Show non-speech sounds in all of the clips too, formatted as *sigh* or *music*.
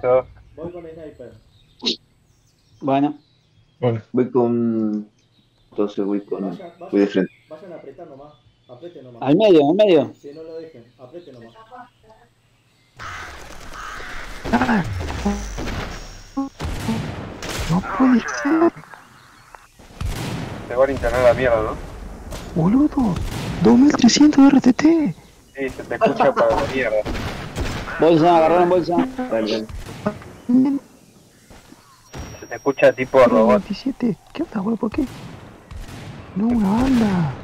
C2. Voy con sniper. Bueno, Bueno, Voy con. Entonces voy con. Vayan, Voy de vayan, frente. vayan a apretar nomás. Apreten nomás. al medio, al medio. Si no lo dejen, apreten nomás. No puede ser, Se va a internet a la mierda, ¿no? boludo. 2300 RTT. Sí, se te escucha para la mierda. Bolsa, agarraron bolsa. Dale, dale. Se te escucha tipo robot. 27. ¿Qué onda, boludo? ¿Por qué? No, una banda.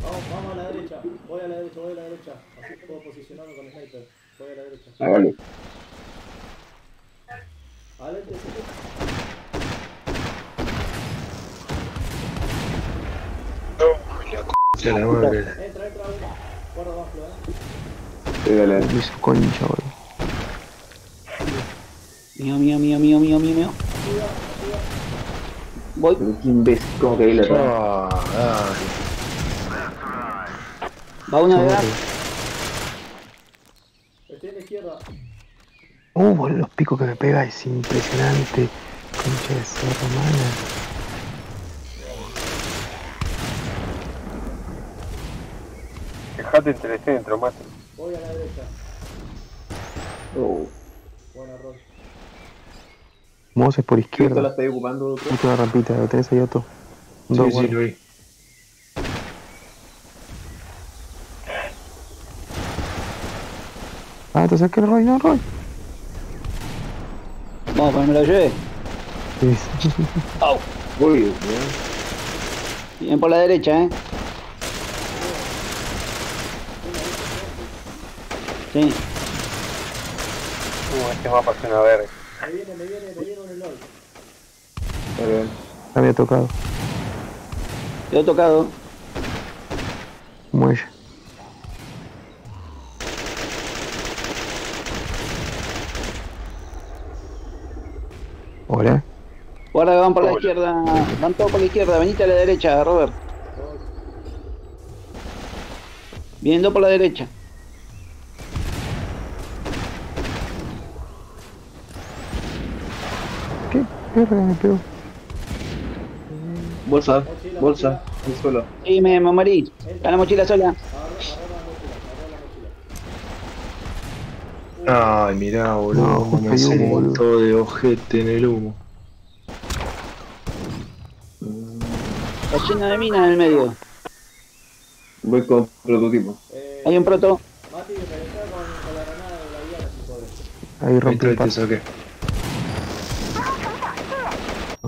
Vamos, vamos a la derecha. Voy a la derecha, voy a la derecha. Así puedo posicionarme con sniper. Voy a la derecha. Ah, vale. Adelante, sí. ya la madre. Entra, entra, entra. Guarda abajo, eh. Dale. Me hizo concha, boludo. Mío, mío, mío, mío, mío, mío, mío. Voy. Qué imbécil, ¿cómo caí la rama? Ah, dale. Va una de gas. Estoy en la izquierda. Uh, boludo, los picos que me pega es impresionante. Concha de su hermana. Dejate entre el centro, mate. Voy a la derecha. Oh. Buena rol. Moses por ¿Qué la izquierda. estoy ocupando? Última rampita, lo tenés ahí otro. Dos, Sí, sí, guarda. lo vi. Ah, te saqué el Roy, no, Roy. Vamos, pues me lo llevé. Sí. Uy, bien. Bien por la derecha, eh. Sí. Uh, este mapa es una verga. Me viene, me viene, me viene un LOL. Dale, dale. Había tocado. Quedó tocado. Muelle. Hola. Guarda que van por la izquierda. Van todos por la izquierda. Venite a la derecha, Robert. Vienen dos por la derecha. ¿Qué verga me pegó? Bolsa, bolsa, al suelo. Sí, me, me morí. Está la mochila sola. Ay, mirá, boludo. No, cómo justo hay se humo, boludo. montó de ojete en el humo. Está llena de minas en el medio. Voy con prototipo. Eh, Hay un proto. Mati, con, con la granada de la guía si podés. Ahí te, el paso. saqué.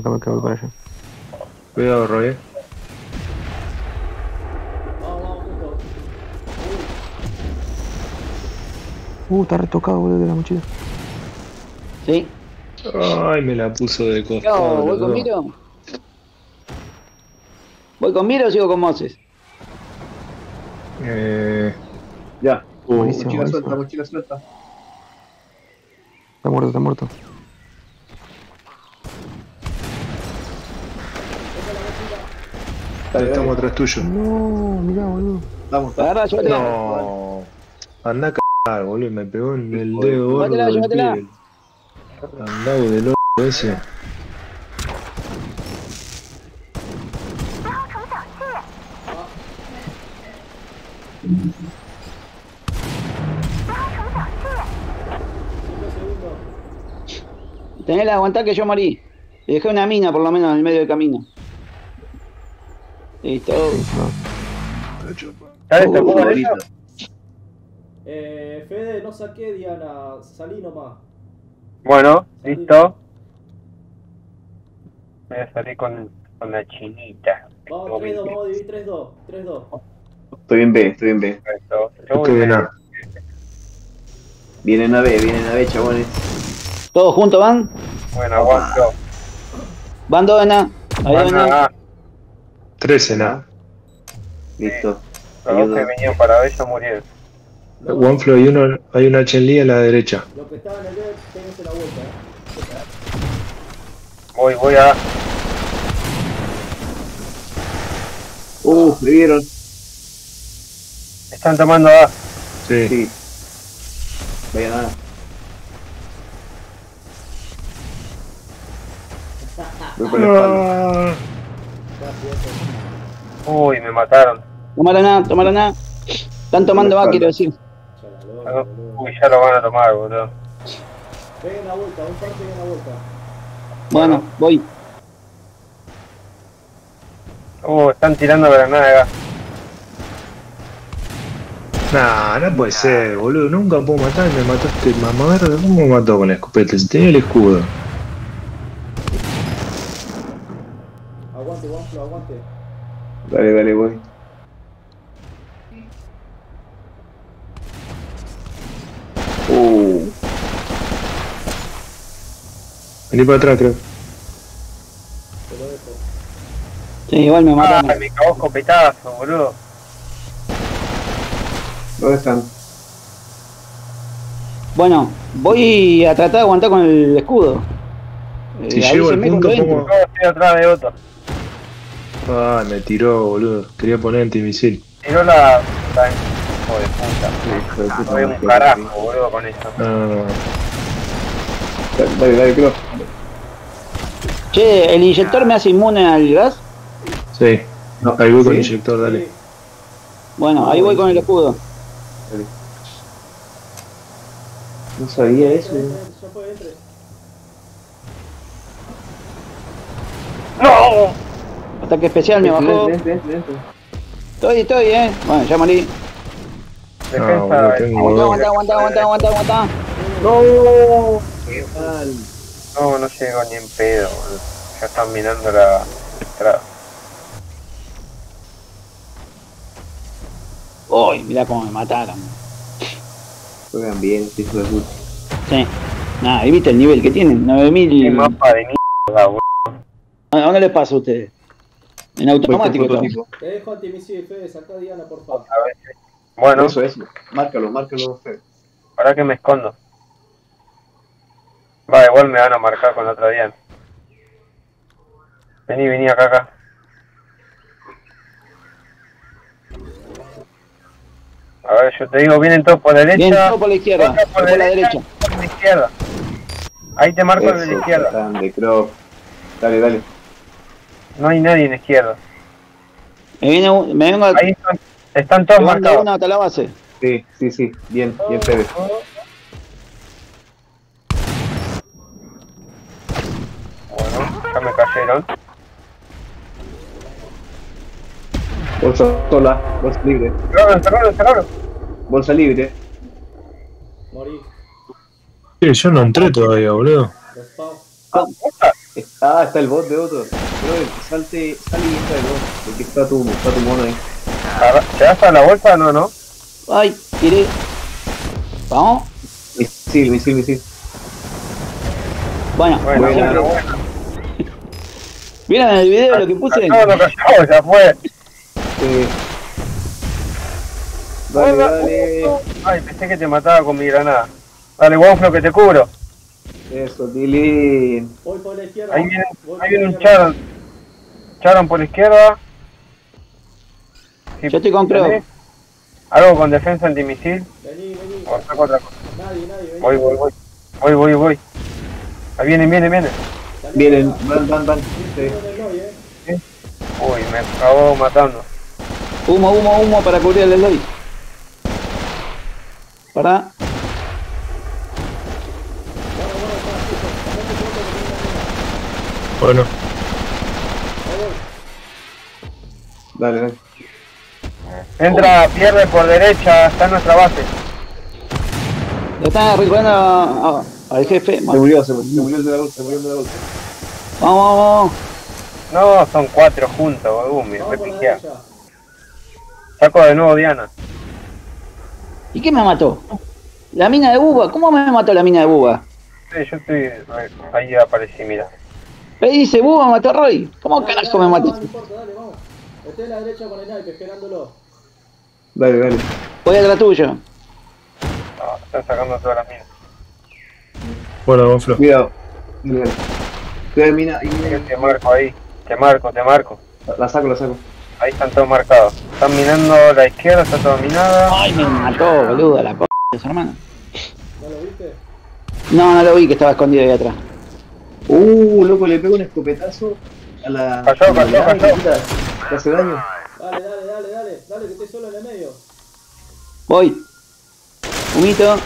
Acá me quedo para allá. Cuidado, Roy. Vamos, vamos juntos. Uh, está retocado, boludo, de la mochila. Sí. Ay, me la puso de ¿Qué costado. ¿Voy con. Miro? ¿Voy con Miro o sigo con Moses? Eh, Ya. uh, Buenísimo, Mochila buenísimo. suelta, mochila suelta. Está muerto, está muerto. Dale, estamos atrás tuyo. No, mirá, boludo. Vamos. Agarra, llévatela. No. Anda a cagar, boludo. Me pegó en el dedo gordo Llévatela, del. Andado del loco ese. Tenés que aguantar que yo morí. Le dejé una mina por lo menos en el medio del camino. Listo. ¿Sabes? ¿Te Uh, acuerdas de ahorita. eso? Eh, Fede, no saqué, Diana. Salí nomás. Bueno, listo. Voy a salir con, con la chinita. Vamos, 3-2, vamos a dividir 3-2. 3-2. Estoy en B, estoy en B. Perfecto. Yo ve de- nada. Vienen a B, vienen a B, chabones. ¿Todos juntos van? Bueno, aguanto. Van dos en A. Ahí Van van A. a- 13 nada. Listo. Los dos que Ayuda. venían para B ya murieron. OneFlow, hay, uno, hay una Chen a la derecha. los que estaban en el B, péguense la vuelta. Eh. Voy, voy a. Uh, me vieron. Están tomando A. Sí. Sí. Vaya nada. Voy por la espalda. Uy, me mataron. Tomala nada, tomala nada. Están tomando A, quiero decir. Boludo. Uy, ya lo van a tomar, boludo. Peguen la vuelta, un vuelta. Bueno, voy. Uh, están tirando granadas. Nah, no puede ser, boludo. Nunca puedo matar. Me mató este mamadero. ¿Cómo me mató con la escopeta? Si tenía el escudo. Dale, dale, voy. Uh, Vení para atrás, creo. Te lo dejo. Sí, igual me Ah, mataron. me cagó escopetazo, boludo. ¿dónde están? Bueno, voy a tratar de aguantar con el escudo. Eh, Si llego al punto, pongo- estoy atrás de otro. Ah, me tiró, boludo. Quería poner antimisil. Tiró la. la hijo de puta. Hijo de puta No veo un carajo, boludo, con eso. Ah, Dale, dale, dale, creo. Che, ¿el inyector me hace inmune al gas? sí. No, Ahí voy con ¿sí? el inyector, dale. Sí, Bueno, ahí voy con el escudo. No sabía eso. fue, entre. ¡No! Ataque especial me bajó. Estoy, estoy, eh. Bueno, ya morí. Defensa. boludo, tengo- Aguanta, aguanta, aguanta, aguanta, aguanta, aguanta. No. Qué mal. No, no llego ni en pedo, boludo. Ya están mirando la entrada. Uy, mirá cómo me mataron. Juegan bien, este hijo de puta. Sí. Nada, ahí viste el nivel que tienen. Qué 9000. mapa de mierda, boludo. ¿A dónde les pasa a ustedes? En automático. prototipo. Te dejo antimisil, Fede, sacá a Diana, por favor. A ver. Bueno, Eso, eso. Márcalo, márcalo, Fede. ¿para qué me escondo? Va, igual me van a marcar con la otra Diana. Vení, vení acá, acá. A ver, yo te digo, vienen todos por la derecha. todo por la izquierda, todo por la derecha. por la izquierda. Ahí te marco el de la Eso, izquierda. grande, Croc. Dale, dale. No hay nadie en la izquierda. Me, viene un- me vengo a Ahí están, están todos marcados. una hasta la base. Sí, sí, sí. Bien, bien, Fede. Bueno, ya me cayeron. Bolsa sola, bolsa libre. Cerraron, cerraron, cerraron. Bolsa libre. Morí. Sí, yo no entré todavía, boludo. Ah, está el bot de otro. Salte, sale y está el bot. Aquí está tu, está tu mono ahí. Agarra- ¿Llegaste a la bolsa? No, no. Ay, tiré. Vamos. Misil, misil, misil. Bueno, Bueno, Buena. bueno, bueno. *laughs* ¿vieron en el video lo que puse? No, no cayó, ya fue. Sí. Dale, dale. Ay, pensé que te mataba con mi granada. Dale, Wonflo, que te cubro. Eso, Dilin. Voy por la izquierda. Ahí viene, ahí viene un izquierda. Charon. Por la izquierda. Yo estoy con. ¿tenés? Algo con defensa antimisil. Vení, vení. O saco otra cosa. Nadie, nadie, vení. Voy, voy, voy. Voy, voy, voy. Ahí vienen, vienen, vienen. Vienen, van, van, van. Sí. Eh. Uy, me acabó matando. Humo, humo, humo para cubrir el delay. Pará. Bueno, Dale, dale. Entra, pierde por derecha, está en nuestra base. Le están recorriendo a- a- al jefe. Se murió, se murió, se murió el de la bolsa, se murió el de la bolsa. Vamos, vamos, vamos. No, son cuatro juntos, boludo, me. Saco de nuevo Diana. ¿Y qué me mató? La mina de buba. ¿Cómo me mató la mina de buba? Sí, yo estoy. Ahí aparecí, mira. Ahí dice buba, mató a Roy. ¿Cómo Dale, carajo dale, me vamos, mató? No importa, dale, vamos. Estoy a la derecha con el sniper, esperándolo. Dale, dale. Voy atrás tuyo. No, están sacando todas las minas. bueno, Gonflo. Cuidado. Dale, dale. Cuidado, mina. mina. Te marco ahí. Te marco, te marco. La, la saco, la saco. Ahí están todos marcados. Están minando la izquierda, está toda minada. Ay, me mató, boludo, la p de su hermana. ¿No lo viste? No, no lo vi que estaba escondido ahí atrás. Uh, loco, le pego un escopetazo a la. Cayó, cayó, cayó. ¿Te hace daño? Dale, dale, dale, dale, dale, que estoy solo en el medio. Voy. Humito.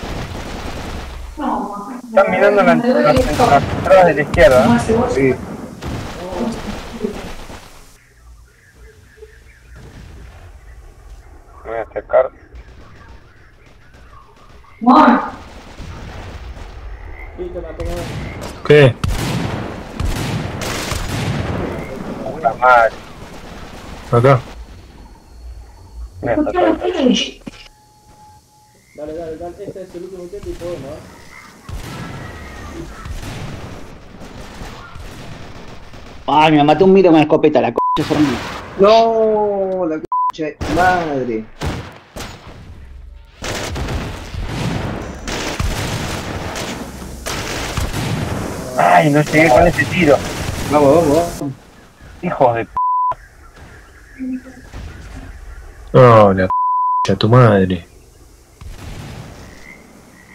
Están mirando las entradas de la izquierda. Sí. Me voy a acercar. ¿Qué? Puta madre. Acá. Todo. Dale, dale, dale. Este es el último intento y podemos, ¿eh? Ay, me mató un miro con la escopeta, la coche es hermana. No, la tu madre. Ay, no llegué con ese tiro. Vamos, vamos, vamos. Hijos de p. No, la c*** tu madre.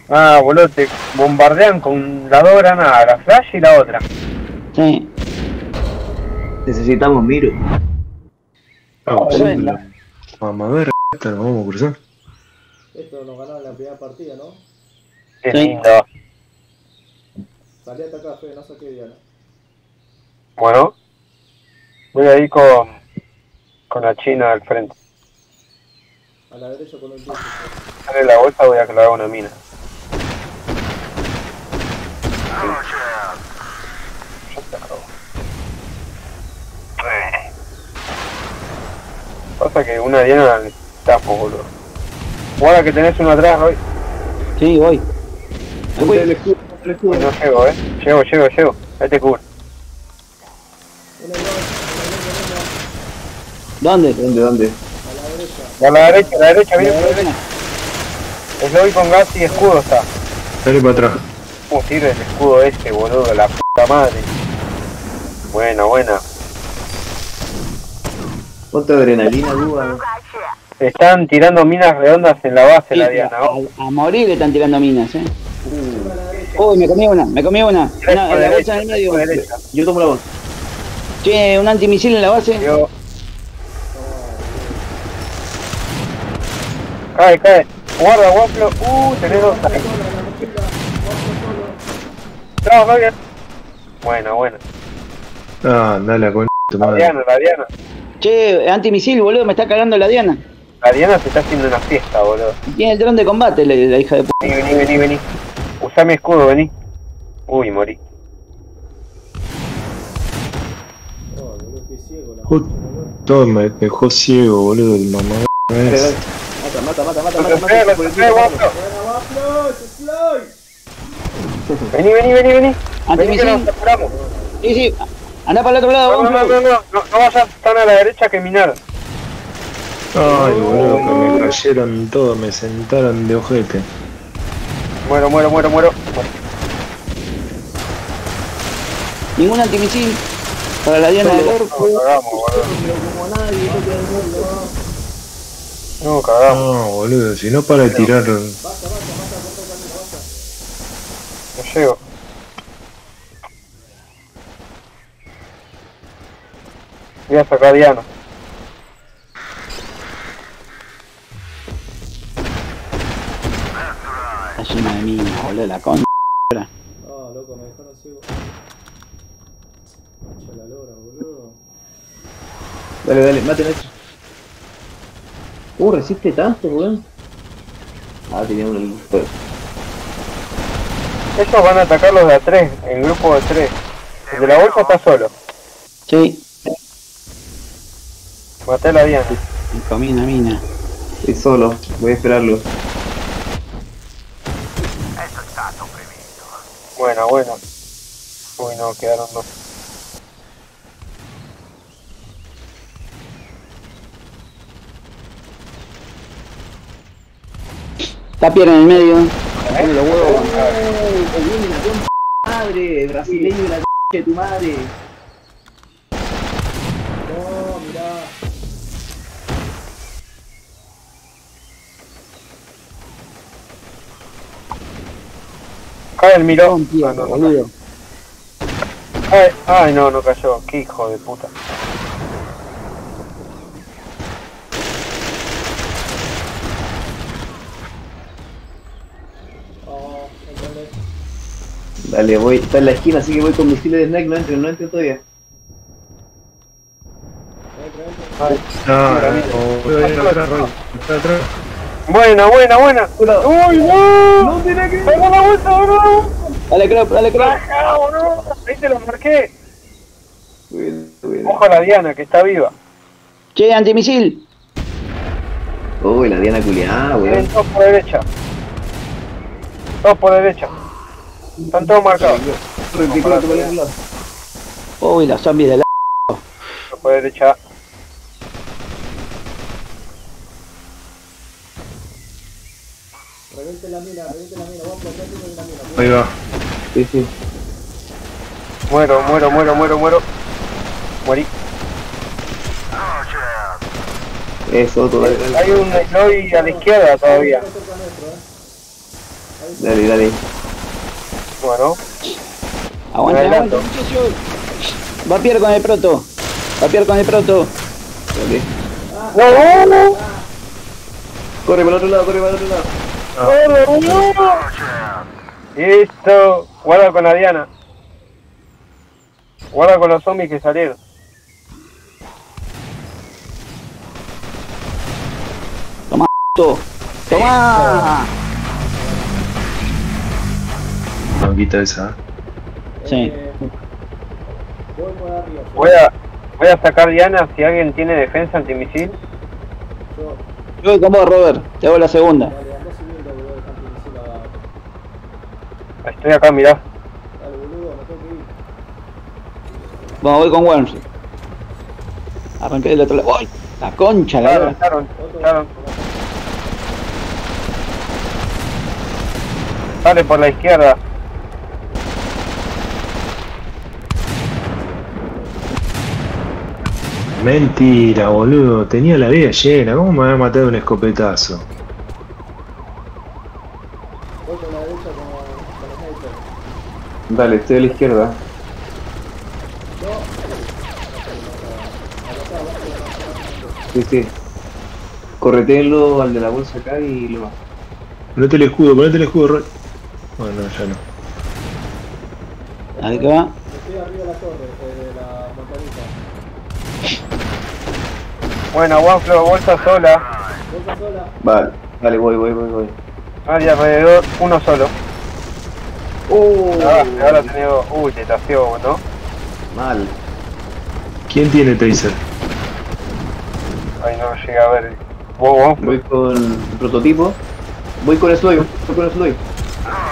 Ah, boludo, te bombardean con las dos granadas, la flash y la otra. Sí. Necesitamos miro. La- la mamadera esta, nos vamos a cruzar. Esto nos ganaron la primera partida, ¿no? Qué Sí. lindo. Salí a atacar, Fede, no saqué Diana. Bueno, voy a ir con, con la china al frente. A la derecha con un pie. Sale la bolsa, voy a clavar una mina. Ya se acabó. Pasa que una diana le tapo, boludo. Guarda que tenés uno atrás hoy. Sí, voy. El voy. escudo, el escudo. No llego, eh. Llego, llego, llego. Ahí te cubro. ¿Dónde? ¿Dónde, dónde? a la derecha. A la derecha, a la derecha, viene por derecha. El lobby con gas y escudo está. Dale para atrás. ¿Cómo sirve el escudo ese, boludo? La puta madre. Buena, buena. Ponte adrenalina, duda. Están tirando minas redondas en la base, la Diana. a, Oh, a morir le están tirando minas, eh. Derecha. Uy, me comí una, me comí una. Tres Una, la derecha, bolsa en el medio. Yo tomo la voz. Che, un antimisil en la base. Yo... Cae, cae. Guarda, Waffle. Uh, tenés dos ahí. No, no, bien. Buena, buena. Ah, dale con tu La. Diana, la Diana. Che, antimisil, boludo, me está cagando la Diana. La Diana se está haciendo una fiesta, boludo. Tiene el dron de combate, la, la hija de puta. Vení, vení, vení, vení. Usá mi escudo, vení. Uy, morí. Oh, me dejó ciego, boludo, el mamadera. Mata, mata, mata, mata, mata, mata. Vení, vení, vení, vení. Vení que nos apuramos. Sí, sí. Anda para el otro lado, No, no, vamos. no, no, no, no, no vayas tan a la derecha que minar. Ay, boludo, que me cayeron todos, me sentaron de ojete. Muero, muero, muero, muero. Ningún antimisil para la Diana del Orco. Como nadie, no. No, cagamos. No, boludo, si no para de tirar. Basta, basta, basta, corta el camino, basta. No llego. Voy a sacar a Diana. Está llena de minas, boludo, la con. Ah, loco, me dejaron. Concha de la lora, boludo. Dale, dale, maten a Uh, resiste tanto, weón. Ah, tenía un. Ellos van a atacar los de a tres, el grupo de tres. El de la bolsa está solo. Sí, Maté a la Diana. una mina. Estoy solo, voy a esperarlo. Buena, buena. Uy, no, quedaron dos. Tapier en el medio. ¿Eh? los huevos. ¡Oh! la concha madre! Brasileño, la de tu madre. No, mirá. Ah, el miró. Un tío, no, no. boludo. Ay, ay, no, no cayó. Qué hijo de puta. Dale, voy. Está en la esquina, así que voy con misiles de Snake. No entren, no entren todavía. No. Buena, buena, buena. ¡Uy, no! ¡No tiene que! ¡Dale la vuelta, boludo! Dale, crop, dale, crop. ¡Baja, boludo! Ahí te lo marqué. Bueno, bueno. Ojo a la Diana, que está viva. Che, antimisil. Uy, la Diana culiada, weón. todos por derecha. Todos por derecha. Están todos marcados. Uy, los zombies de la... Por derecha. Reviente la mina, reviente la mina. Vamos a plantar uno en la mina. Ahí va. Sí, sí. Muero, muero, muero, muero, muero. Morí. Eso, todo. Dale, dale. Hay un Eloy a la izquierda todavía. Eh. Dale, Bueno, Aguanta, aguanta, muchachos. Va a pier con el proto. Va a pier con el proto. Dale. ¡No, no, no! Corre para el otro lado, corre para el otro lado. ¡Corre! Listo. Guarda con la Diana. Guarda con los zombies que salieron. To. Toma. Manguita esa. Sí. Eh, voy a, voy a sacar Diana si alguien tiene defensa antimisil. Yo. Yo voy con vos, Robert. Te hago la segunda. Dale, anda subiendo, boludo, el antimisil a... Estoy acá, mirá. Dale, boludo, me tengo que ir. Bueno, voy con Worms. Arranqué del otro lado. La concha, la verdad. claro, claro. Sale por la izquierda. Mentira, boludo. Tenía la vida llena. ¿Cómo me va a matar de un escopetazo? Voy por la derecha con, con el sniper. Dale, estoy a la izquierda. Sí, sí. Corretéenlo al de la bolsa acá y lo bajo. Ponete el escudo, ponete el escudo, Roy. Bueno, ya no. Ahí que va. Estoy arriba de la torre, eh, de la montañita. Buena, Wanflow, bolsa sola. Bolsa sola. Vale, dale, voy, voy, voy, voy. Nadie alrededor, uno solo. ¡Oh! Ah, ahora ha tenido. Uy, te tació, ¿no? Mal. ¿Quién tiene taser? Ay, no llega a ver. Vos. Voy con el prototipo. Voy con el Sloy, voy con el Sloy.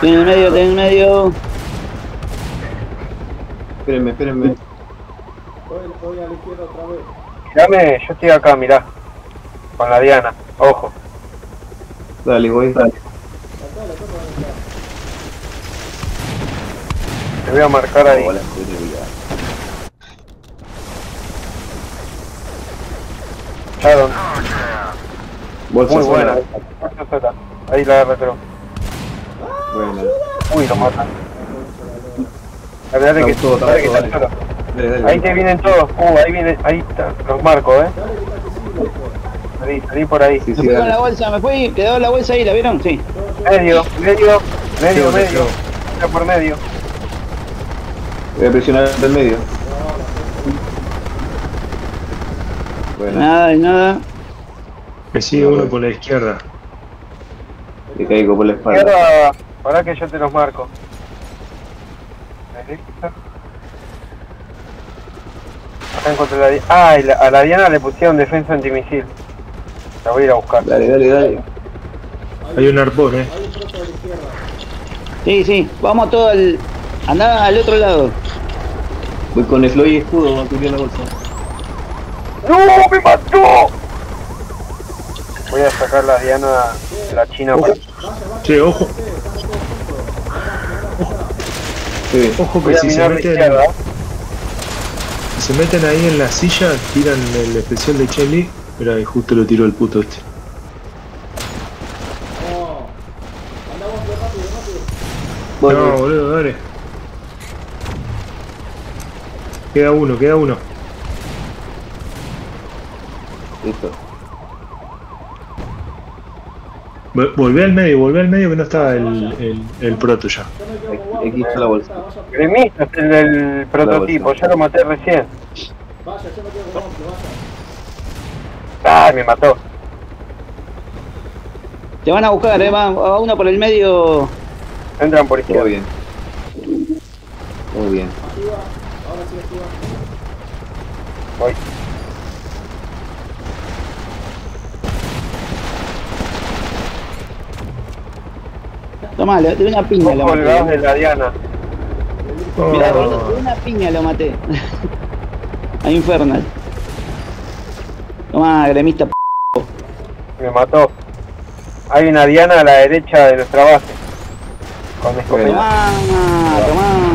Tiene en medio, tiene en medio. Espérenme, espérenme. Voy, voy a la izquierda otra vez. Mirame, yo estoy acá, mirá. Con la Diana. Ojo. Dale, voy. Dale. Te voy a marcar ahí. Hola. Sharon. Bolsa Muy buena. Sola. Ahí la retro. Buena. Uy, lo matan. Dale, dale, que, todos, dale, que está. Dale, dale. Ahí te vienen todos. Uh, ahí viene, ahí está. Los marco, eh. Salí, salí por ahí. Sí, Me sí, fui con la bolsa, me fui. Quedó la bolsa ahí, ¿la vieron? Sí. Medio, medio, medio, medio. Está por medio. Voy a presionar el medio. Buena. Nada, nada. Me sigue uno por la izquierda. Te caigo por la espalda. Izquierda, para que yo te los marco. Derecha. La Ah, y la- a la Diana le pusieron defensa antimisil. La voy a ir a buscar. Dale, dale, dale. Hay un arpón, eh. Hay un trozo a la izquierda. Sí, sí. Vamos todo al. Andá al otro lado. Voy con Sloy y escudo, no cubrir la bolsa. ¡No! ¡Me mató! Voy a sacar la Diana, la China. para- Che, ojo, Sí. ojo Voy que a si se mirar la. Si se meten ahí en la silla, tiran el especial de Chen-Li. Mira, ahí justo lo tiró el puto este. No. Andamos de rápido, rápido. Voy, No, boludo, dale. Queda uno, queda uno. Listo. Volvé al medio, volvé al medio que no estaba el, el, el proto ya. Aquí está la bolsa. Vaya, Gremista es el del prototipo, ya lo maté recién. vaya, yo vaya. Ay, me mató. Te van a buscar, eh, va, va uno por el medio. Entran por izquierda. bien. Muy bien. Sí activa. Voy. Tomá, le de una piña lo maté. de la Diana. Mirá, Oh, de una piña lo maté. A Infernal. Tomá, gremista. p***. Me mató. Hay una Diana a la derecha de nuestra base. Con escopeta. Tomá, tomá.